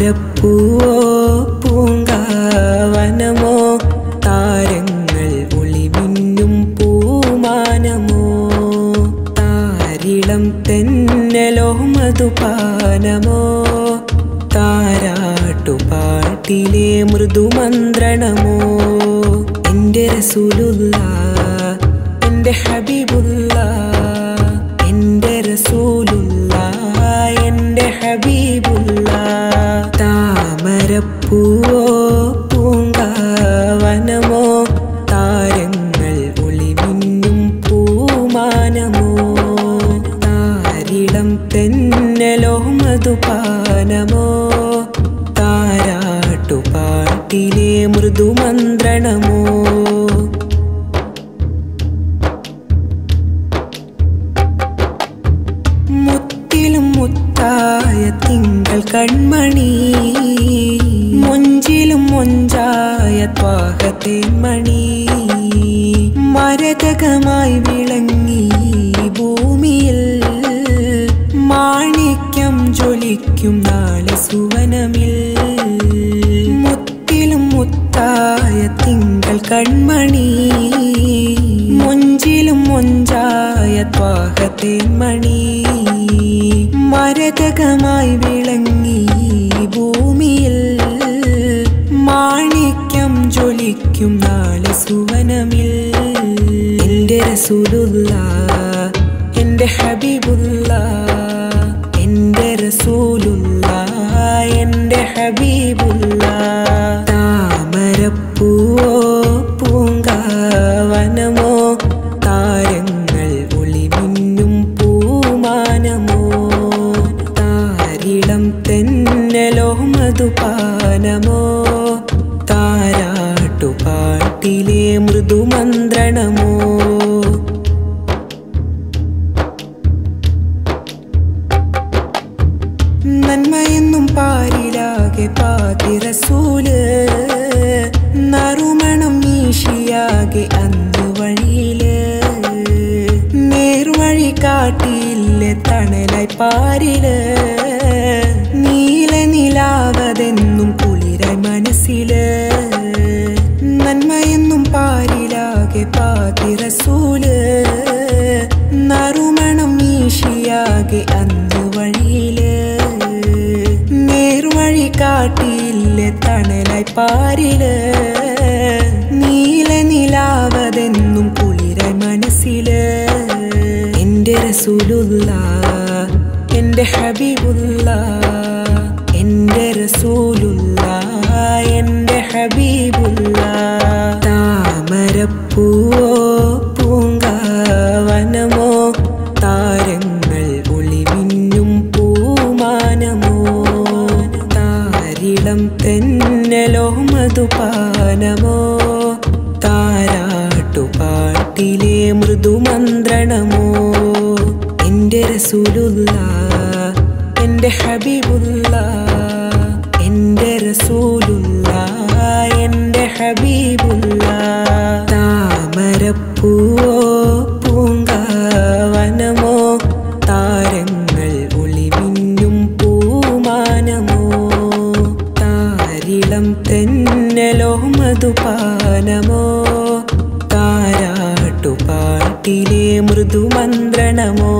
താമരപ്പൂവോ പൂങ്കാവനമോ താരങ്ങൾ ഒളിമിന്നും പൂമാനമോ താരിളം തെന്നലോ മധുപാനമോ താരാട്ടുപാട്ടിലെ മൃദുമന്ത്രണമോ എന്റെ റസൂലുള്ള എന്റെ ഹബീബുള്ള എന്റെ റസൂലുള്ള തെന്നലോ മധുപാനമോ താരാട്ടുപാട്ടിലെ മൃദുമന്ത്രണമോ? മുത്തിലും മുത്തായ തിങ്കൾ കൺമണി മൊഞ്ചിലും മൊഞ്ചായ ത്വാഹത്തേന്മണി മരതകമായി വിളങ്ങി ഭൂമിയിൽ ജ്വലിക്കും നാളെ സുവനമിൽ. മുത്തിലും മുത്തായ തിങ്കൾ കൺമണി. മൊഞ്ചിലും മൊഞ്ചായ ത്വാഹത്തേന്മണി മരതകമായി വിളങ്ങി ഭൂമിയിൽ മാണിക്യം ജ്വലിക്കും നാളെ സുവനമിൽ. എന്റെ റസൂലുള്ള എന്റെ ഹബീബുള്ള പൂങ്കാവനമോ താരങ്ങൾ ഒളിമിന്നും പൂമാനമോ? താരിളം തെന്നലോ മധുപാനമോ? താരാട്ടുപാട്ടിലെ മൃദുമന്ത്രണമോ? നന്മയെന്നും പാരിലാകെ പാതിരസൂൽ നറുമണം നീഷിയാകെ അന്ന് കാട്ടിയില്ലേ തണലായി പാരിൽ. നീല നിലാവതെന്നും കുളിരായി മനസ്സിൽ. നന്മയെന്നും പാരിലാകെ പാതിരസൂൽ. നറുമണം മീശിയാകെ അന്ന് വഴിയിൽ. നേർവഴി കാട്ടിയില്ലേ തണലായി പാരിൽ. നീല നിലാവതെന്നും കുളിരായി റസൂലുള്ള എന്റെ ഹബീബുള്ള എന്റെ റസൂലുള്ള എന്റെ ഹബീബുള്ള താമരപ്പൂവോ പൂങ്കാവനമോ താരങ്ങൾ ഒളിമിന്നും പൂമാനമോ താരിളം തെന്നലോ മധുപാനമോ താരാട്ടുപാട്ടിലെ മൃദുമന്ത്രണമോ റസൂലുള്ള എന്റെ ഹബീബുള്ള എന്റെ റസൂലുള്ള എന്റെ ഹബീബുള്ള താമരപ്പൂവോ പൂങ്കാവനമോ താരങ്ങൾ ഒളിമിന്നും പൂമാനമോ താരിളം തെന്നലോ മധുപാനമോ താരാട്ടുപാട്ടിലെ മൃദുമന്ത്രണമോ